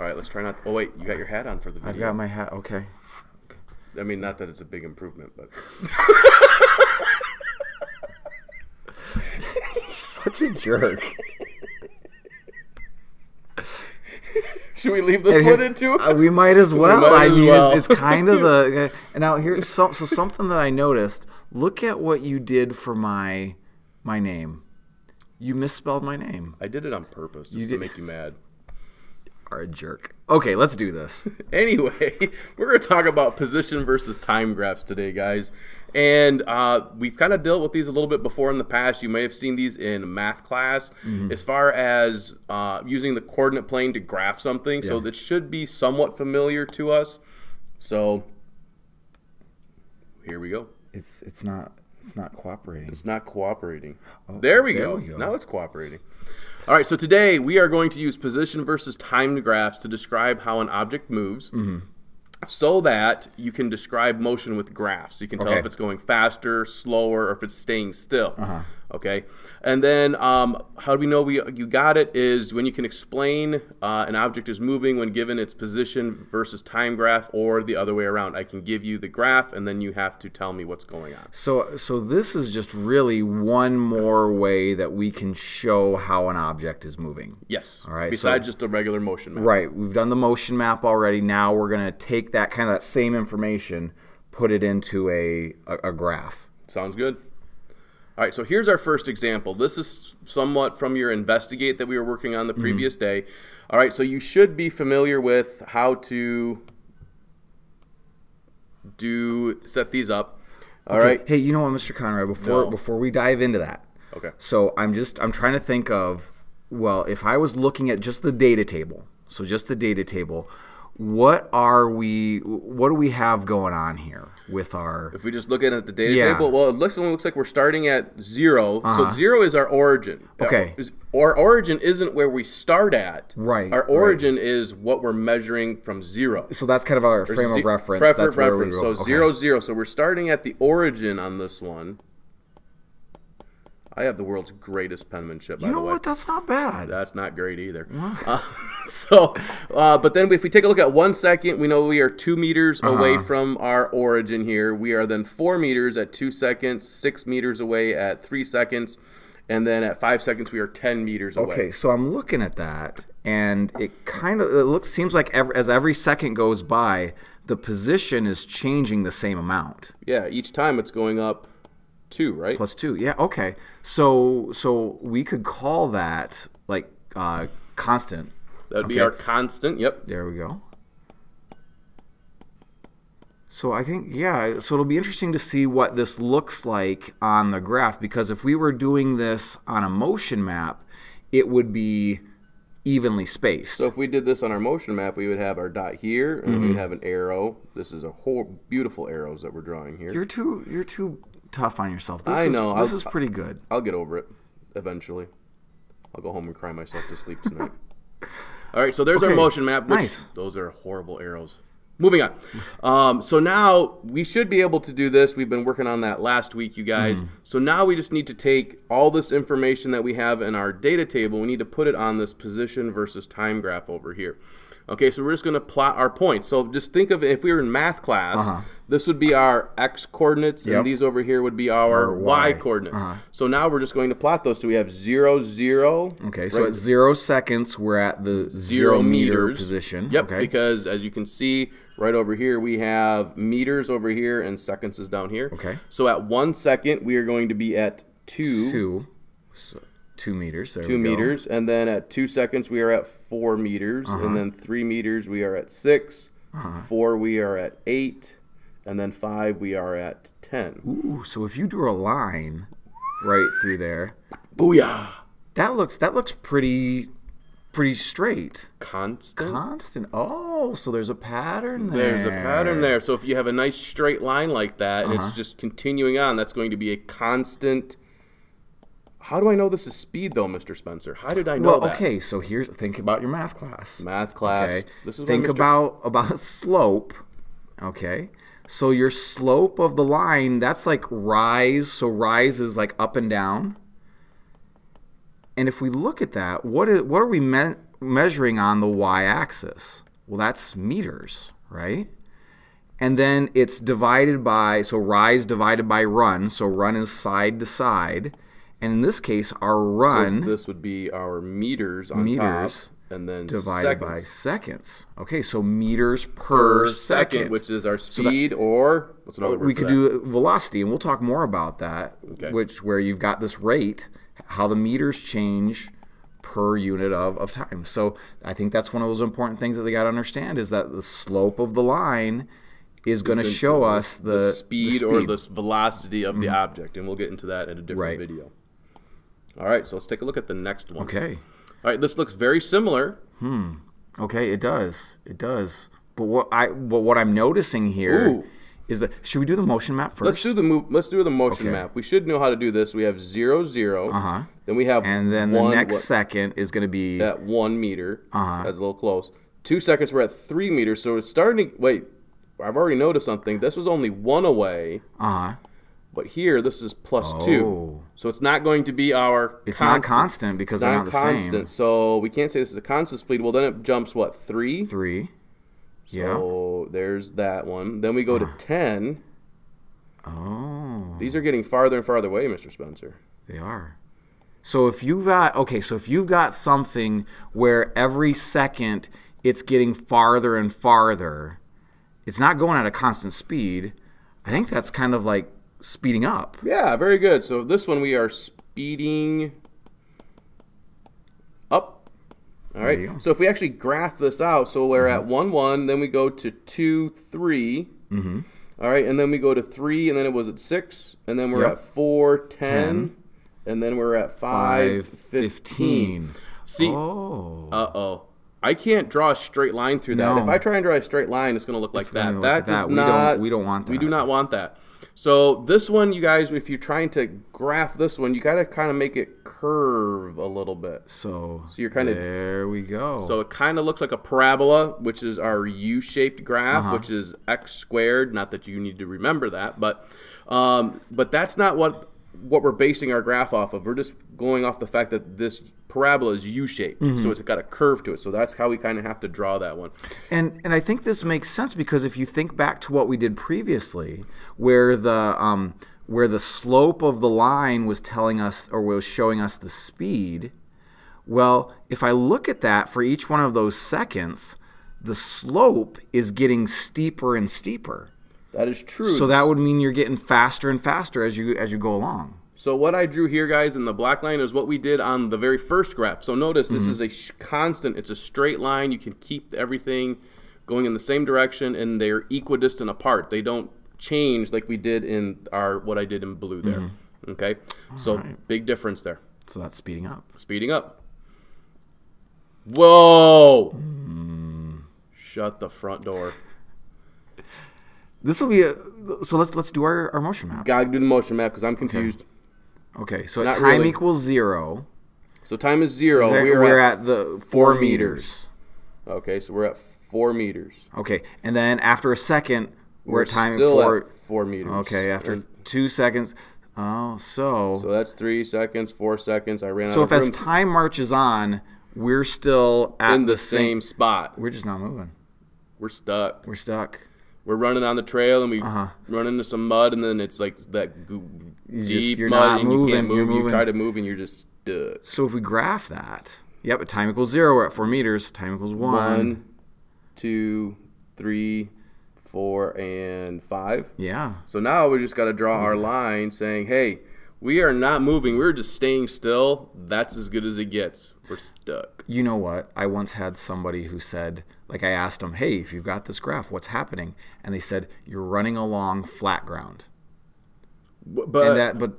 All right, let's try not. Oh wait, you got your hat on for the video. I've got my hat. Okay. I mean, not that it's a big improvement, but Such a jerk. should we leave this one in too? Uh, we might as well. might I as mean, well. it's, it's kind of the. Uh, and now here. some, so something that I noticed. Look at what you did for my my name. You misspelled my name. I did it on purpose just to did- make you mad. Are a jerk. Okay, let's do this. Anyway, we're going to talk about position versus time graphs today, guys. And uh, we've kind of dealt with these a little bit before in the past. You may have seen these in math class as far as uh, using the coordinate plane to graph something. So that should be somewhat familiar to us. So here we go. It's it's not it's not cooperating. It's not cooperating. there we there go. we go. Now it's cooperating. All right, so today we are going to use position versus time graphs to describe how an object moves. Mm-hmm. So that you can describe motion with graphs. You can tell Okay. if it's going faster, slower, or if it's staying still. Uh-huh. Okay, and then um, how do we know we you got it? Is when you can explain uh, an object is moving when given its position versus time graph, or the other way around. I can give you the graph, and then you have to tell me what's going on. So so this is just really one more way that we can show how an object is moving. Yes. All right, Besides so- just a regular motion map. Right. We've done the motion map already. Now we're gonna take that kind of that same information, put it into a, a, a graph. Sounds good. All right, so here's our first example. This is somewhat from your investigate that we were working on the Mm-hmm. previous day. All right, so you should be familiar with how to do set these up. All right. Hey, you know what, Mr. Conrad? Before No. before we dive into that, Okay. so I'm just I'm trying to think of well, if I was looking at just the data table, so just the data table, what are we? What do we have going on here with our? If we just look at the data Yeah. table, well, it looks, it looks like we're starting at 0 So zero is our origin. Uh-huh. Okay. Our origin isn't where we start at. Right, Our right. origin is what we're measuring from zero. So that's kind of our frame Ze- of reference. frame of that's where we reference. go. So Okay. zero zero. So we're starting at the origin on this one. I have the world's greatest penmanship. By You know what? That's not bad. That's not great either. Uh, so, uh, but then if we take a look at one second, we know we are two meters away Uh-huh. from our origin here. We are then four meters at two seconds, six meters away at three seconds, and then at five seconds we are ten meters away. Okay, so I'm looking at that, and it kind of it looks seems like every, as every second goes by, the position is changing the same amount. Yeah, each time it's going up two, right? Plus two, yeah. Okay, so so we could call that like uh, constant. that would be our constant. Yep. There we go. So I think yeah, so it'll be interesting to see what this looks like on the graph because if we were doing this on a motion map, it would be evenly spaced. So if we did this on our motion map, we would have our dot here, and Mm-hmm. we'd have an arrow. This is a whole beautiful arrows that we're drawing here. You're too you're too tough on yourself. This I is, know, This I'll- is pretty good. I'll get over it eventually. I'll go home and cry myself to sleep tonight. All right, so there's our motion map. Nice. Those are horrible arrows. Moving on. Um, so now we should be able to do this. We've been working on that last week, you guys. Mm-hmm. So now we just need to take all this information that we have in our data table. We need to put it on this position versus time graph over here. Okay, so we're just going to plot our points. So just think of it, if we were in math class, this would be our x coordinates, Uh-huh. Yep. and these over here would be our, Our y, y. coordinates. So now we're just going to plot those. So we have 0, 0. Okay, so right? at zero seconds, we're at the zero, meter position. Yep, Okay. because as you can see right over here, we have meters over here and seconds is down here. Okay. So at one second, we are going to be at two, two, so two meters. There two meters, and then at two seconds, we are at four meters, Uh-huh. and then three meters, we are at 6 Four, we are at eight, and then five, we are at ten. Ooh, so if you drew a line right through there, Booyah! that looks that looks pretty pretty straight. Constant. Constant. Oh, so there's a pattern there. There's a pattern there. So if you have a nice straight line like that and Uh-huh. it's just continuing on, that's going to be a constant. How do I know this is speed though, Mr. Spencer? How did I know Well, that? okay, so here's think about your math class. Math class. Okay. This is think Mr. about about slope. Okay. So your slope of the line, that's like rise. So rise is like up and down. And if we look at that, what is what are we meant measuring on the y-axis. Well, that's meters, right? And then it's divided by so rise divided by run. So run is side to side, and in this case, our run So this would be our meters on Meters top, and then divided seconds by seconds. Okay, so meters per, per second, second, which is our speed, or what's another word we could that? do velocity, and we'll talk more about that. Okay. Which where you've got this rate, how the meters change per unit of, of time. So I think that's one of those important things that they got to understand is that the slope of the line is going to show us the, the speed, the or the velocity of the mm-hmm. object, and we'll get into that in a different Right. video. All right, so let's take a look at the next one. okay. All right, this looks very similar. Hmm. Okay, it does. It does. But what I but what I'm noticing here is Ooh. that should we do the motion map 1st Let's do the move. Let's do the motion Okay. map. We should know how to do this. We have zero zero. Uh-huh. Then we have and then the next what- second is going to be at one meter. Uh-huh. That's a little close. Two seconds, we're at three meters. So it's starting. To, wait, I've already noticed something. This was only one away, uh but here this is plus two. Oh. So it's not going to be our. It's not constant because It's they're not not the same. constant. So we can't say this is a constant speed. Well, then it jumps what three? 3. yeah. So there's that one. Then we go to ah. ten. Oh. These are getting farther and farther away, Mr. Spencer. They are. So if you've got okay, so if you've got something where every second it's getting farther and farther, it's not going at a constant speed. I think that's kind of like speeding up. Yeah, very good. So this one we are speeding up. All right. So if we actually graph this out, so we're at one one, then we go to two three. Mm-hmm. right, and then we go to three, and then it was at six, and then we're Yep. at four ten, and then we're at five fifteen. 515. See, Oh. uh oh. I can't draw a straight line through that. No. If I try and draw a straight line, it's going to look like that. look that like does that. We don't- we don't want that. We do not want that. So this one, you guys, if you're trying to graph this one, you got to kind of make it curve a little bit. so, So you're kinda- there we go. So it kind of looks like a parabola, which is our U-shaped graph, Uh-huh. which is x squared. Not that you need to remember that, but um, but that's not what what we're basing our graph off of. We're just going off the fact that this parabola is U-shaped, Mm-hmm. so it's got a curve to it. So that's how we kind of have to draw that one. And and I think this makes sense because if you think back to what we did previously, where the um, where the slope of the line was telling us or was showing us the speed, well, if I look at that for each one of those seconds, the slope is getting steeper and steeper. That is true. So that would mean you're getting faster and faster as you as you go along. So what I drew here, guys, in the black line is what we did on the very first graph. So notice this Mm-hmm. is a sh- constant. It's a straight line. You can keep everything going in the same direction, and they're equidistant apart. They don't change like we did in our what I did in blue there. Mm-hmm. Okay, so big difference there. So that's speeding up. Speeding up. Whoa! Mm. Shut the front door. This will be a so let's let's do our, our motion map. Gotta do the motion map because I'm confused. Okay, so at Not time really. equals zero. So time is zero. We're, We're, at, the four meters. Okay, so we're at four meters. Okay, and then after a second, we're, at time still four. at four meters. okay, after two seconds. Oh, so so that's three seconds, four seconds. I ran so if as time marches on, we're still at in the same spot. We're just not moving. We're stuck. We're stuck. We're running on the trail and we Uh-huh. run into some mud and then it's like that just- deep you're mud and you moving, can't you're move. You try to move and you're just stuck. So if we graph that, yep, at time equals zero, we're at four meters. Time equals one. One, two, three, four, and five. Yeah. So now we just got to draw our line saying, hey, we are not moving. We're just staying still. That's as good as it gets. We're stuck. You know what? I once had somebody who said, like, I asked them, hey, if you've got this graph, what's happening? And they said, you're running along flat ground. But and that, but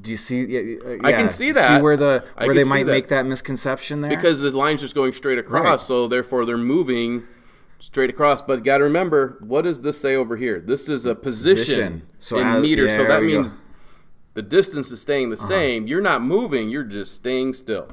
do you see? yeah, uh, I can see that. See where the where they might make that misconception there? because the line's just going straight across, Right. so therefore they're moving straight across. But got to remember, what does this say over here? This is a position, Position. So in as- meters. so that means go. Uh-huh. the distance is staying the same. You're not moving. You're just staying still.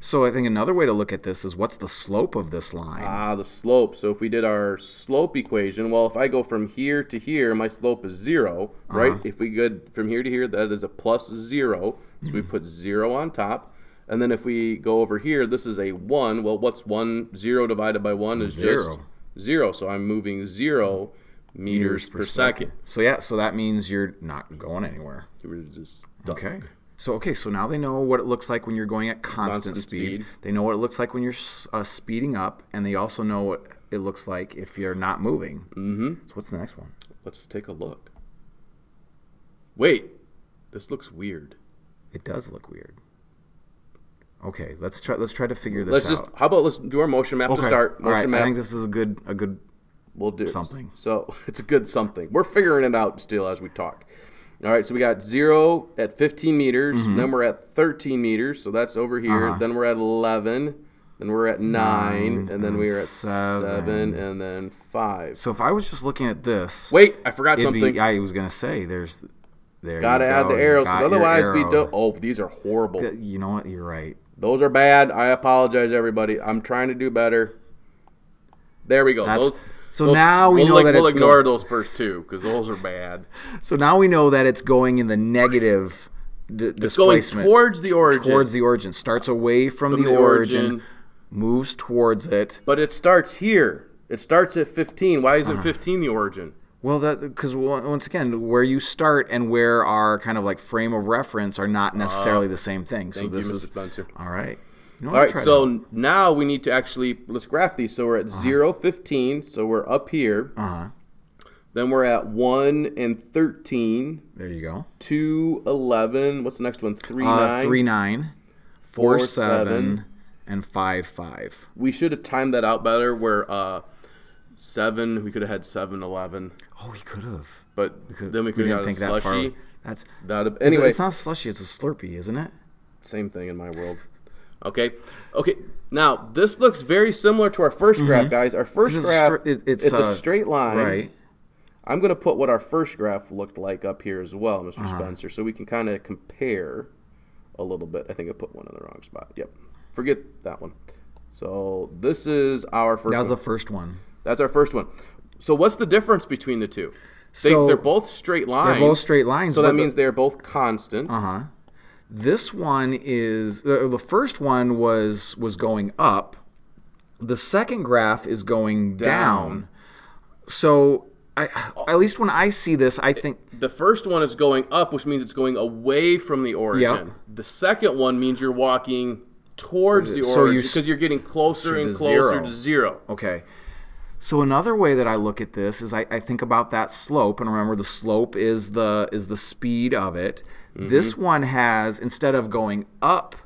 so I think another way to look at this is what's the slope of this line? Ah, the slope. So if we did our slope equation, well, if I go from here to here, my slope is 0 right? Uh-huh. If we go from here to here, that is a plus zero. So we Mm-hmm. put zero on top. And then if we go over here, this is a 1. Well, what's 1? 0 divided by 1 is just Zero. 0. So I'm moving 0 meters, per, second. So yeah, so that means you're not going anywhere. We're just stuck. Okay. So okay, so now they know what it looks like when you're going at constant, Constant speed. speed. They know what it looks like when you're uh, speeding up, and they also know what it looks like if you're not moving. Mm-hmm. So what's the next one? Let's take a look. Wait, this looks weird. It does look weird. Okay, let's try. Let's try to figure this Let's out. just, how about let's do our motion map to start. All right. Motion I think this is a good a good We'll do Something. So it's a good something. We're figuring it out still as we talk. All right, so we got zero at 15 meters. Mm-hmm. Then we're at 13 meters, so that's over here. Uh-huh. Then we're at 11. Then we're at nine, and then we're at seven. seven, and then five. So if I was just looking at this, Wait, I forgot something. be, I was gonna say there's there. Gotta add go, the arrows, because otherwise we arrow. don't. Oh, these are horrible. You know what? You're right. Those are bad. I apologize, everybody. I'm trying to do better. There we go. That's- those, so those- now we we'll, know like, that we'll it's ignore go- those first two because those are bad. So now we know that it's going in the negative d- It's going displacement towards the origin. towards the origin. Starts away from, From the, the origin, origin. moves towards it. But it starts here. It starts at 15. Why Uh-huh. isn't 15 the origin? Well, that because once again, where you start and where our kind of like frame of reference are not necessarily the same thing. So Uh, this you, Mr. is Spencer. all right. All right, so that. now we need to actually let's graph these. So we're at zero, 15. So we're up here. uh-huh. Then we're at 1 and 13. there you go. 2, 11. What's the next one? 3, Uh, 9. three nine, Four, four seven, seven. and five five. We should have timed that out better where uh, 7, we could have had 7, 11. Oh, we could have. But then we could have got a slushy. That's That'd- anyway. Anyway, It's not slushy. It's a Slurpee, isn't it? Same thing in my world. Okay. Okay. Now this looks very similar to our 1st graph, guys. Our first This graph, stra- it- it's, it's, a uh, straight line. Right. I'm going to put what our first graph looked like up here as well, mister Uh-huh. Spencer, so we can kind of compare a little bit. I think I put one in the wrong spot. Yep. Forget that one. So this is our first. That was one. the first one. That's our first one. So what's the difference between the two? They, So- they're both straight lines. They're both straight lines, So that the- means they're both constant. Uh huh. This one is the, the first one was was going up. The second graph is going down. Down. So I at least when I see this, I think The first one is going up, which means it's going away from the origin. The second one means you're walking towards the So origin you're because you're getting closer and closer zero. to zero. okay. So another way that I look at this is I, I think about that slope, and remember the slope is the is the speed of it. Mm-hmm. This one has instead of going up,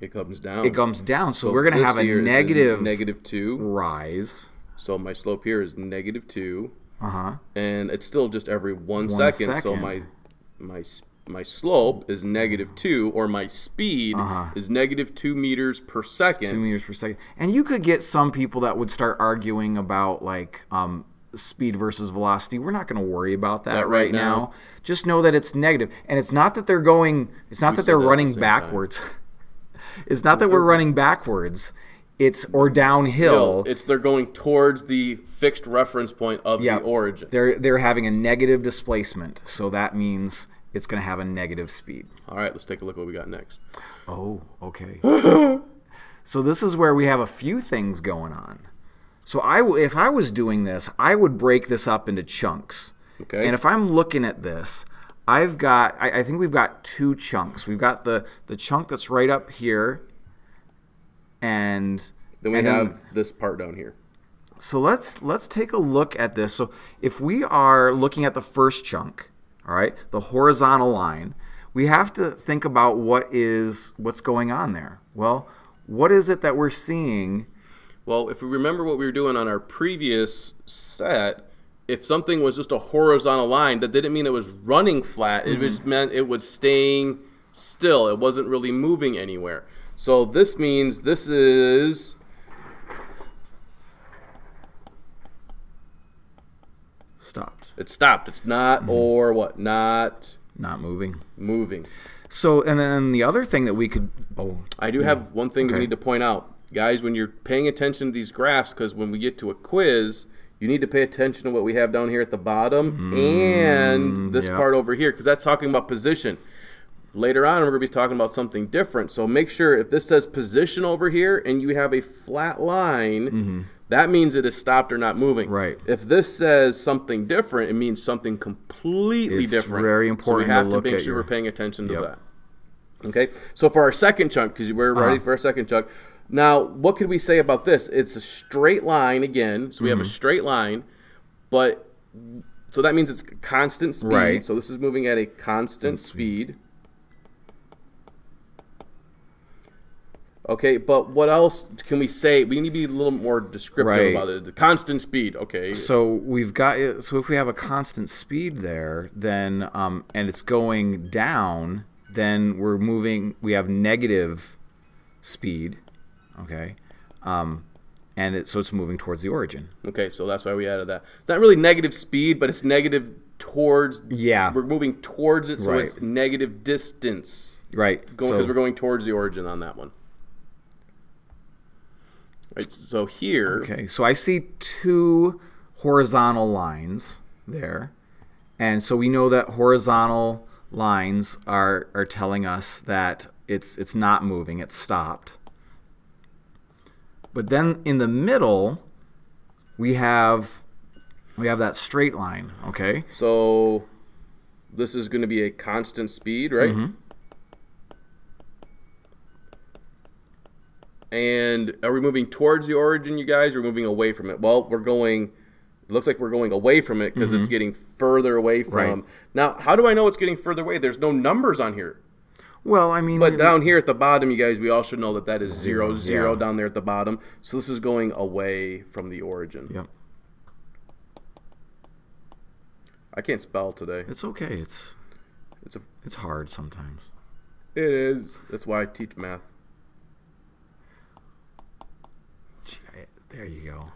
It comes down. it comes down. So, we're gonna have a here is negative negative two. rise. So my slope here is negative two, Uh huh. and it's still just every one second. So my my my slope is negative two, or my speed is negative two meters per second. Uh-huh. two meters per second. And you could get some people that would start arguing about like um, speed versus velocity. We're not going to worry about that, That right, right now. now. Just know that it's negative, and it's not that they're going. It's not that they're that at running backwards. it's not that we're running backwards. It's or downhill. It's they're going towards the fixed reference point of Yeah. the origin. They're they're having a negative displacement, so that means it's going to have a negative speed. All right, let's take a look what we got next. Oh, okay. so this is where we have a few things going on. So I, if I was doing this, I would break this up into chunks. Okay. And if I'm looking at this, I've got, I, I think we've got two chunks. We've got the the chunk that's right up here, and Then we and have this part down here. so let's let's take a look at this. So if we are looking at the first chunk, all right, the horizontal line, we have to think about what is what's going on there. Well, what is it that we're seeing? Well, if we remember what we were doing on our previous set, if something was just a horizontal line, that didn't mean it was running flat. It Mm-hmm. just meant it was staying still. It wasn't really moving anywhere. So this means this is Stopped, it stopped. It's not Mm-hmm. or what? Not not moving. moving. So and then the other thing that we could oh I do have one thing that we need to point out. Guys, when you're paying attention to these graphs, because when we get to a quiz, you need to pay attention to what we have down here at the bottom and this Mm, yeah. part over here, because that's talking about position. later on we're going to be talking about something different. So make sure if this says position over here and you have a flat line, that means it is stopped or not moving. Mm-hmm. Right. If this says something different, it means something completely It's different. very important. So we have to, look make sure your- we're paying attention to Yep. that. Okay. So for our second chunk, because we're ready Uh-huh. for our second chunk. Now, what could we say about this? It's a straight line again. So we have a Mm-hmm. straight line, but so that means it's constant speed. Right. So this is moving at a constant speed. Okay, but what else can we say? We need to be a little more descriptive Right. about it. The constant speed. Okay. So we've got so if we have a constant speed there, then um, and it's going down, then we're moving. We have negative speed, okay, um, and it, so it's moving towards the origin. Okay, so that's why we added that. It's not really negative speed, but it's negative towards. Yeah. We're moving towards it, so Right. it's negative distance. Right. Going so, because we're going towards the origin on that one. Right. So here, okay. So I see two horizontal lines there, and so we know that horizontal lines are are telling us that it's it's not moving. It's stopped. But then in the middle, we have we have that straight line. Okay. so this is going to be a constant speed, right? Mm-hmm. And are we moving towards the origin, you guys, or moving away from it? Well, we're going. It looks like we're going away from it because it's getting further away from. Mm-hmm. Right. Now, how do I know it's getting further away? There's no numbers on here. Well, I mean, But down here at the bottom, you guys, we also know that that is zero, zero yeah. down there at the bottom. So this is going away from the origin. Yep. I can't spell today. It's okay. It's It's a, it's hard sometimes. it is. That's why I teach math. There you go.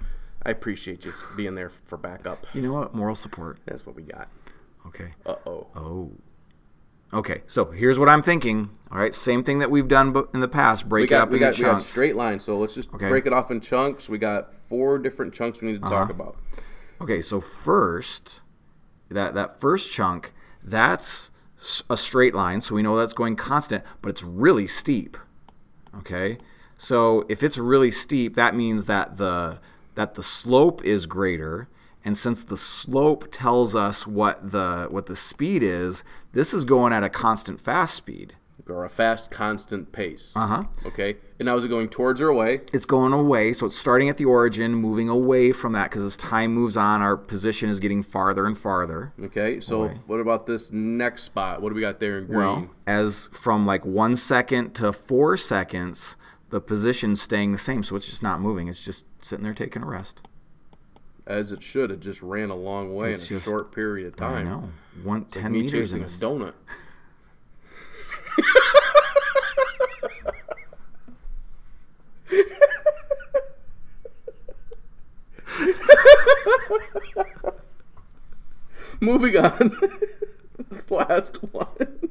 I appreciate you being there for backup. You know what? Moral support. That's what we got. Okay. Uh oh. Oh. Okay, so here's what I'm thinking. All right, same thing that we've done in the past. Break We it got up we into got we got chunks. straight lines. So let's just Okay. break it off in chunks. We got four different chunks we need to Uh-huh. talk about. Okay, so first, that that first chunk, that's a straight line, so we know that's going constant, but it's really steep. Okay, so if it's really steep, that means that the that the slope is greater, and since the slope tells us what the what the speed is, this is going at a constant fast speed. Or a fast, constant pace. Uh huh. Okay. And now is it going towards or away? it's going away. So it's starting at the origin, moving away from that because as time moves on, our position is getting farther and farther. Okay. So Away. what about this next spot? What do we got there in green? Well, as from like one second to four seconds, the position's staying the same. So it's just not moving. It's just sitting there taking a rest. As it should. It just ran a long way It's in a just- short period of time. I know. One, 10 Me meters in a donut. Moving on. this last one.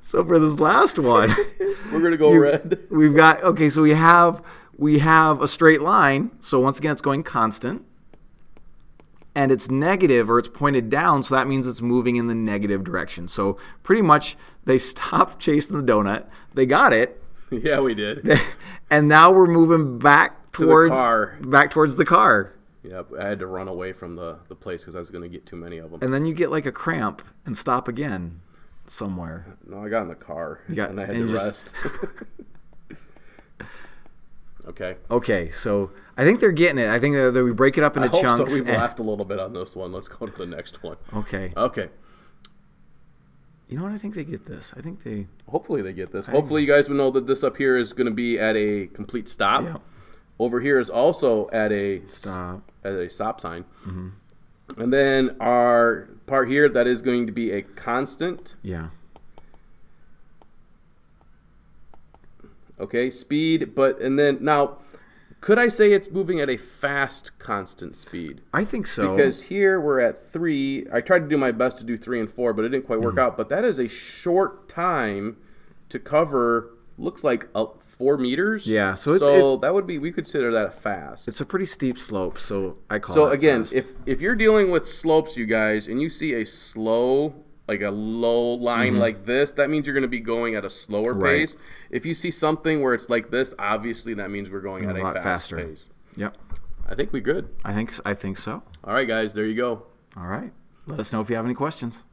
So for this last one, We're gonna go red. we've got okay. So we have we have a straight line. So once again, it's going constant, and it's negative or it's pointed down. So that means it's moving in the negative direction. So pretty much they stopped chasing the donut. They got it, Yeah, we did. and now we're moving back the towards car. back towards the car. Yep, I had to run away from the, the place because I was gonna get too many of them. And then you get like a cramp and stop again somewhere. No, I got in the car got- and I had and to you rest. Okay. Okay, so I think they're getting it. I think that we break it up I into hope chunks. so. We've and- laughed a little bit on this one. Let's go to the next one. okay. Okay. You know what? I think they get this. I think they. Hopefully they get this. Hopefully you guys will know that this up here is going to be at a complete stop. Yeah. Over here is also at a Stop. at a stop sign. Mm-hmm. And then our part here that is going to be a constant. Yeah. Okay, speed, but and then now, could I say it's moving at a fast constant speed? I think so. Because here we're at three. I tried to do my best to do three and four, but it didn't quite work out. But that is a short time to cover. Looks like uh, four meters. Yeah, so it's- so that would be we consider that fast. it's a pretty steep slope, so I call So again, fast. if if you're dealing with slopes, you guys, and you see a slow like a low line like this, that means you're going to be going at a slower Mm-hmm. Right. pace. If you see something where it's like this, obviously that means we're going at a, lot fast faster. pace. Yep. I think we good. I think I think so. All right, guys, there you go. All right. Let us know if you have any questions.